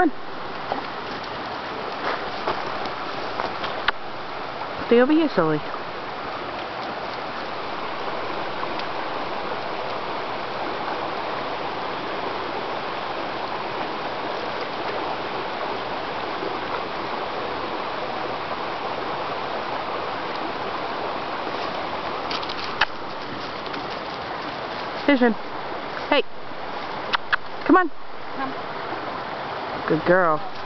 Cameron? Stay over here, silly. Vision. Hey, come on. Come. Good girl.